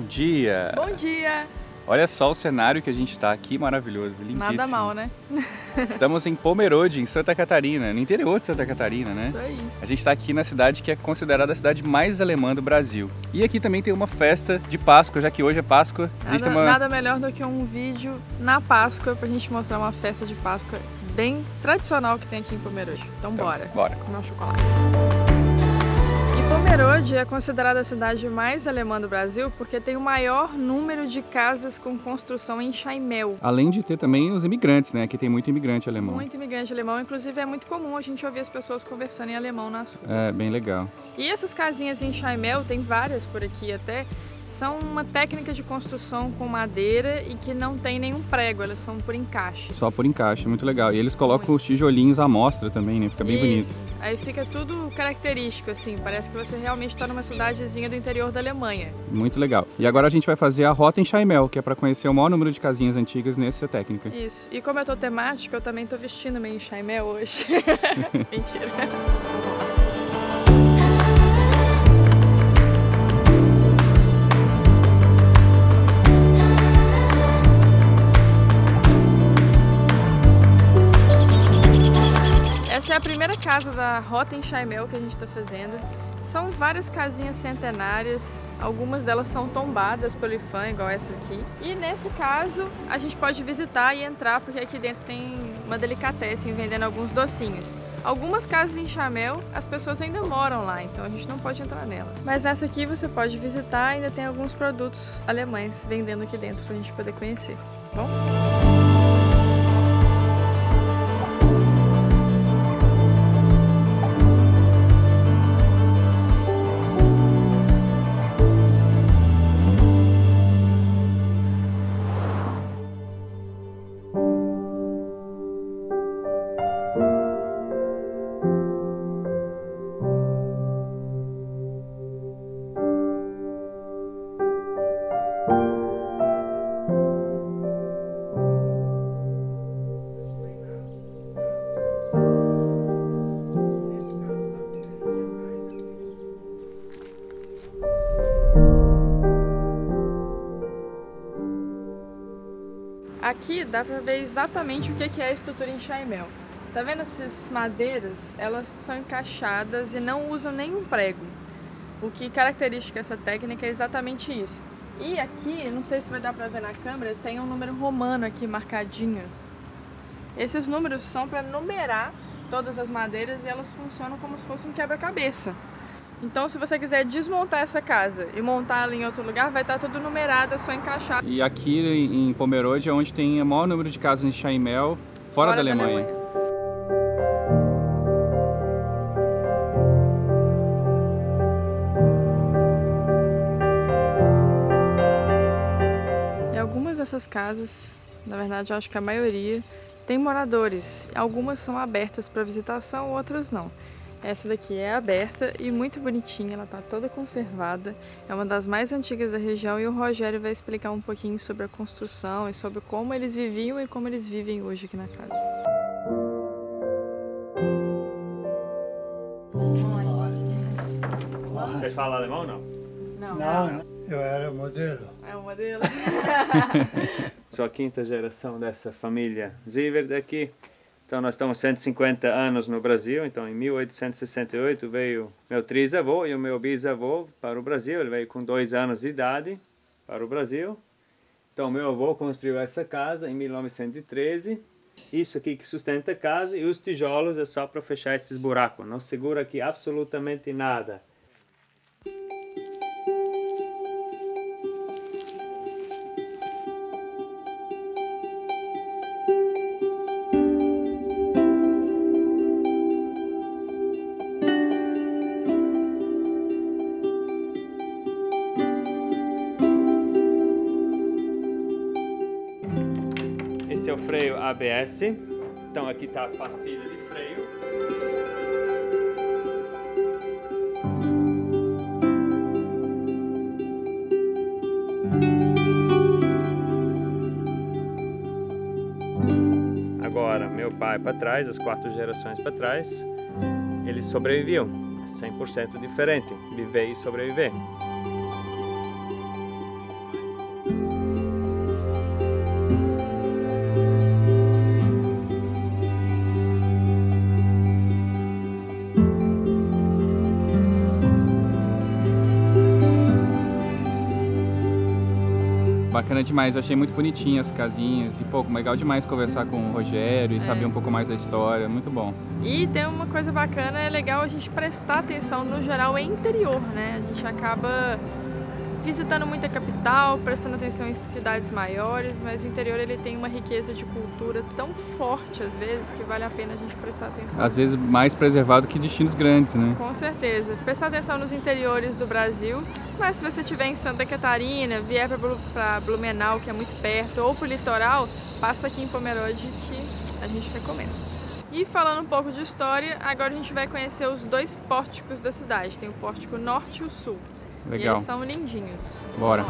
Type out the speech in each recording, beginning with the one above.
dia! Bom dia! Olha só o cenário que a gente está aqui, maravilhoso, lindíssimo. Nada mal, né? Estamos em Pomerode, em Santa Catarina, no interior de Santa Catarina, né? Isso aí. A gente está aqui na cidade que é considerada a cidade mais alemã do Brasil. E aqui também tem uma festa de Páscoa, já que hoje é Páscoa. A Nada, tem uma... nada melhor do que um vídeo na Páscoa pra gente mostrar uma festa de Páscoa bem tradicional que tem aqui em Pomerode. Então, Então, bora. bora. Comer um chocolate. Pomerode é considerada a cidade mais alemã do Brasil porque tem o maior número de casas com construção em Chaimel. Além de ter também os imigrantes, né? Aqui tem muito imigrante alemão. Muito imigrante alemão, inclusive é muito comum a gente ouvir as pessoas conversando em alemão nas ruas. É, bem legal. E essas casinhas em Chaimel, tem várias por aqui até, são uma técnica de construção com madeira e que não tem nenhum prego, elas são por encaixe. Só por encaixe, muito legal. E eles colocam os tijolinhos à mostra também, né? Fica bem bonito. Isso. Aí fica tudo característico, assim, parece que você realmente está numa cidadezinha do interior da Alemanha. Muito legal. E agora a gente vai fazer a rota em Chaimel, que é para conhecer o maior número de casinhas antigas nessa técnica. Isso. E como eu tô temática, eu também tô vestindo meio Chaimel hoje. Mentira. Essa é a primeira casa da Rota em Chaimel que a gente está fazendo. São várias casinhas centenárias, algumas delas são tombadas pelo IFAM, igual essa aqui. E nesse caso, a gente pode visitar e entrar, porque aqui dentro tem uma delicatessen vendendo alguns docinhos. Algumas casas em Chamel, as pessoas ainda moram lá, então a gente não pode entrar nelas. Mas nessa aqui você pode visitar, ainda tem alguns produtos alemães vendendo aqui dentro pra gente poder conhecer. Bom? Aqui dá pra ver exatamente o que é a estrutura em Chaimel. Tá vendo essas madeiras? Elas são encaixadas e não usam nenhum prego. O que caracteriza essa técnica é exatamente isso. E aqui, não sei se vai dar pra ver na câmera, tem um número romano aqui marcadinho. Esses números são para numerar todas as madeiras e elas funcionam como se fosse um quebra-cabeça. Então, se você quiser desmontar essa casa e montar ela em outro lugar, vai estar tudo numerado, é só encaixar E aqui em Pomerode é onde tem o maior número de casas em Chaimel, fora, da Alemanha. E algumas dessas casas, na verdade eu acho que a maioria, tem moradores. Algumas são abertas para visitação, outras não. Essa daqui é aberta e muito bonitinha, ela está toda conservada. É uma das mais antigas da região e o Rogério vai explicar um pouquinho sobre a construção e sobre como eles viviam e como eles vivem hoje aqui na casa. Vocês falam alemão ou não? Não, Não, eu era modelo. é uma delas. Sou a quinta geração dessa família Zivert daqui. Então nós estamos 150 anos no Brasil. Então em 1868 veio meu trisavô e o meu bisavô para o Brasil. Ele veio com dois anos de idade para o Brasil. Então meu avô construiu essa casa em 1913. Isso aqui que sustenta a casa e os tijolos é só para fechar esses buracos. Não segura aqui absolutamente nada. Freio ABS. Então aqui está a pastilha de freio. Agora, meu pai para trás, as quatro gerações para trás, ele sobreviveu. 100% diferente, viver e sobreviver. Bacana demais, eu achei muito bonitinhas as casinhas e pouco legal demais conversar com o Rogério e É. saber um pouco mais da história, muito bom. E tem uma coisa bacana, é legal a gente prestar atenção no geral em interior, né? A gente acaba visitando muita capital, prestando atenção em cidades maiores, mas o interior ele tem uma riqueza de cultura tão forte às vezes que vale a pena a gente prestar atenção. Às vezes mais preservado que destinos grandes, né? Com certeza. Prestar atenção nos interiores do Brasil, mas se você estiver em Santa Catarina, vier para Blumenau, que é muito perto, ou para o litoral, passa aqui em Pomerode que a gente recomenda. E falando um pouco de história, agora a gente vai conhecer os dois pórticos da cidade. Tem o pórtico norte e o sul. E Legal. eles são lindinhos. Bora.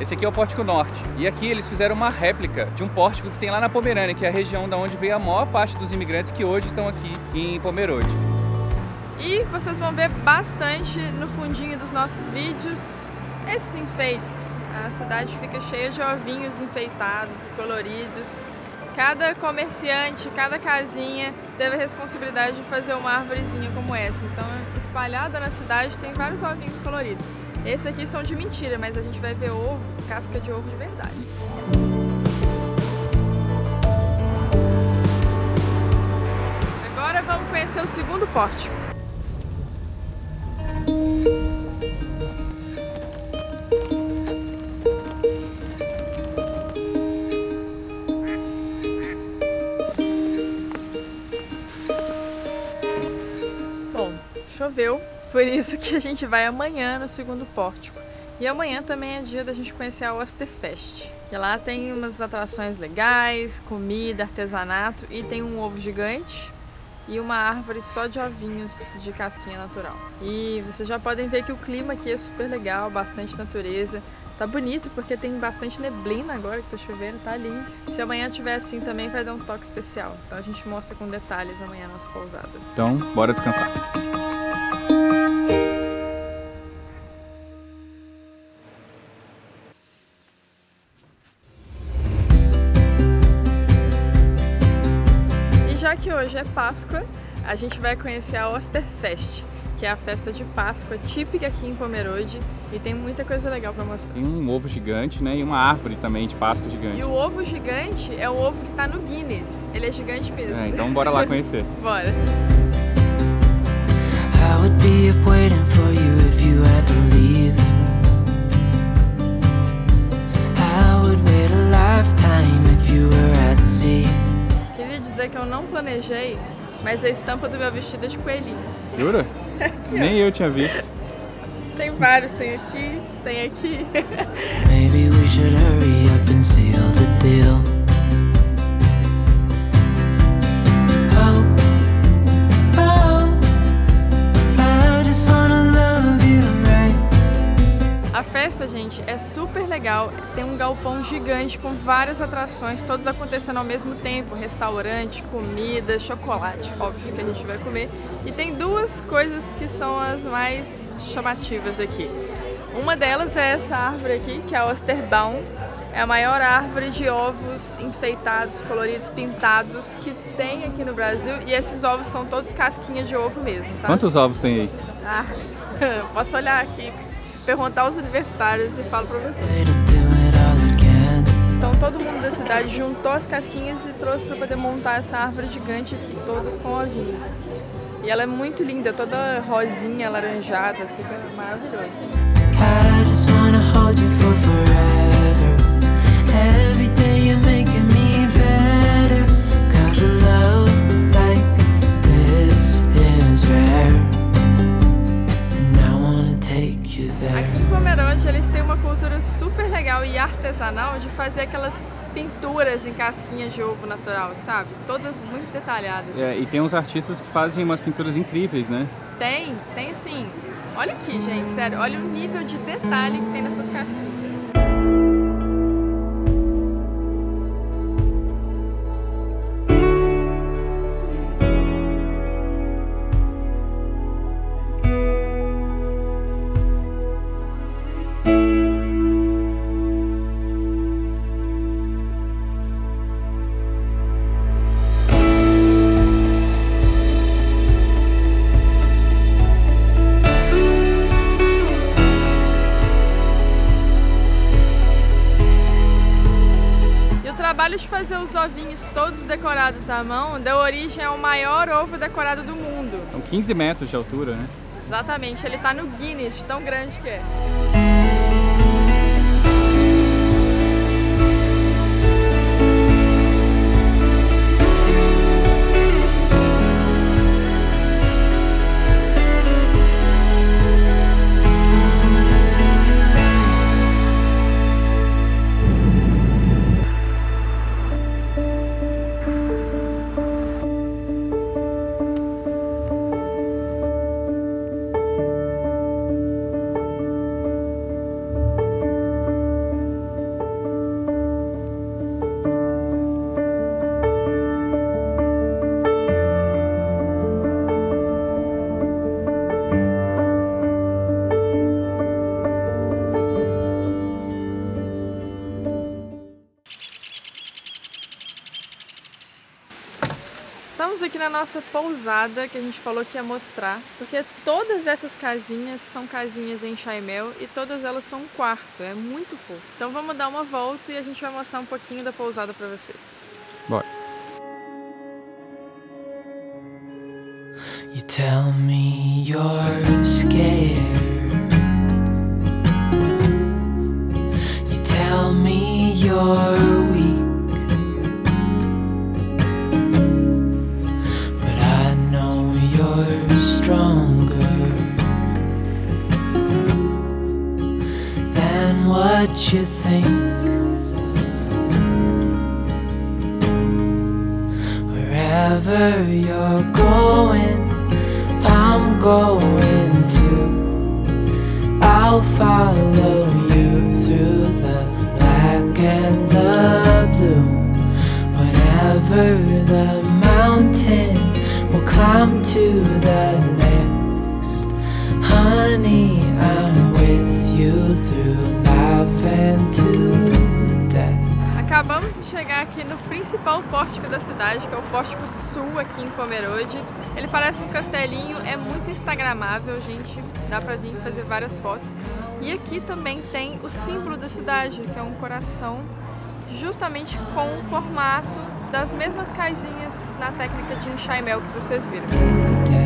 Esse aqui é o Pórtico Norte. E aqui eles fizeram uma réplica de um pórtico que tem lá na Pomerânia, que é a região da onde veio a maior parte dos imigrantes que hoje estão aqui em Pomerode. E vocês vão ver bastante no fundinho dos nossos vídeos esses enfeites. A cidade fica cheia de ovinhos enfeitados e coloridos. Cada comerciante, cada casinha teve a responsabilidade de fazer uma árvorezinha como essa. Então, espalhada na cidade tem vários ovinhos coloridos. Esses aqui são de mentira, mas a gente vai ver ovo, casca de ovo de verdade. Agora vamos conhecer o segundo pórtico. Choveu, por isso que a gente vai amanhã no segundo pórtico. E amanhã também é dia da gente conhecer a Osterfest, que lá tem umas atrações legais, comida, artesanato e tem um ovo gigante e uma árvore só de ovinhos de casquinha natural. E vocês já podem ver que o clima aqui é super legal, bastante natureza. Tá bonito porque tem bastante neblina agora que tá chovendo, tá lindo. Se amanhã tiver assim também vai dar um toque especial. Então a gente mostra com detalhes amanhã a nossa pousada. Então, bora descansar. E já que hoje é Páscoa, a gente vai conhecer a Osterfest, que é a festa de Páscoa típica aqui em Pomerode e tem muita coisa legal para mostrar. Tem um ovo gigante, né? E uma árvore também de Páscoa gigante. E o ovo gigante é o ovo que tá no Guinness. Ele é gigante mesmo. É, então bora lá conhecer. Bora. I would be up waiting for you if you had to leave. I would wait a lifetime if you were at sea. Queria dizer que eu não planejei, mas a estampa do meu vestido é de coelhinhos. Jura? Nem eu tinha visto. Tem vários, tem aqui, tem aqui. Maybe we should hurry up and seal the deal. A festa, gente, é super legal. Tem um galpão gigante com várias atrações, todas acontecendo ao mesmo tempo: restaurante, comida, chocolate, óbvio que a gente vai comer. E tem duas coisas que são as mais chamativas aqui. Uma delas é essa árvore aqui, que é a Osterbaum. É a maior árvore de ovos enfeitados, coloridos, pintados que tem aqui no Brasil. E esses ovos são todos casquinha de ovo mesmo, tá? Quantos ovos tem aí? Ah, posso olhar aqui, perguntar aos universitários e falo pra você. Way to do it all again. Então todo mundo da cidade juntou as casquinhas e trouxe pra poder montar essa árvore gigante aqui, todas com ovinhos. E ela é muito linda, toda rosinha, laranjada, fica maravilhoso. Aqui em Pomerode eles têm uma cultura super legal e artesanal de fazer aquelas pinturas em casquinhas de ovo natural, sabe? Todas muito detalhadas. É, e tem uns artistas que fazem umas pinturas incríveis, né? Tem, tem sim. Olha aqui, gente, sério, olha o nível de detalhe que tem nessas casquinhas. Os ovinhos todos decorados à mão, deu origem ao maior ovo decorado do mundo. São 15 metros de altura, né? Exatamente, ele tá no Guinness, tão grande que é. Nossa pousada que a gente falou que ia mostrar, porque todas essas casinhas são casinhas em Chaimel e todas elas são um quarto, é muito fofo. Então vamos dar uma volta e a gente vai mostrar um pouquinho da pousada para vocês. Bora. You tell me you're scared. What you think. Wherever you're going, I'm going to. I'll follow you through the black and the blue. Whatever the mountain, we'll climb to the next. Honey, I'm with you through Acabamos de chegar aqui no principal pórtico da cidade, que é o Pórtico Sul aqui em Pomerode. Ele parece um castelinho, é muito instagramável, gente. Dá pra vir fazer várias fotos. E aqui também tem o símbolo da cidade, que é um coração, justamente com o formato das mesmas casinhas na técnica de enxaimel que vocês viram.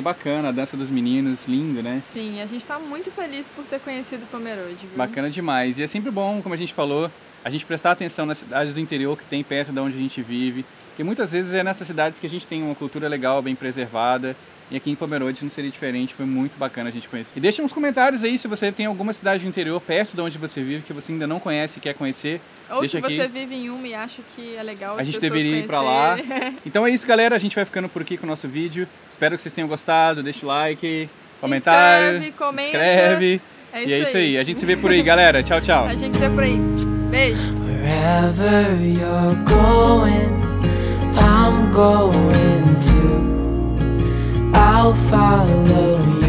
Que bacana, a dança dos meninos, lindo, né? Sim, a gente tá muito feliz por ter conhecido Pomerode, viu? Bacana demais. E é sempre bom, como a gente falou, a gente prestar atenção nas cidades do interior que tem perto de onde a gente vive. Porque muitas vezes é nessas cidades que a gente tem uma cultura legal, bem preservada. E aqui em Pomerode não seria diferente, foi muito bacana a gente conhecer. E deixa uns comentários aí se você tem alguma cidade do interior perto de onde você vive que você ainda não conhece e quer conhecer. Ou Deixa se aqui. você vive em uma e acha que é legal A as gente deveria ir pra lá. Então é isso, galera. A gente vai ficando por aqui com o nosso vídeo. Espero que vocês tenham gostado. Deixa o like, Se comentário. inscreve, comenta. inscreve. É e é isso aí. A gente se vê por aí, galera. Tchau, tchau. A gente se vê por aí. Beijo. Wherever you're going, I'll follow you.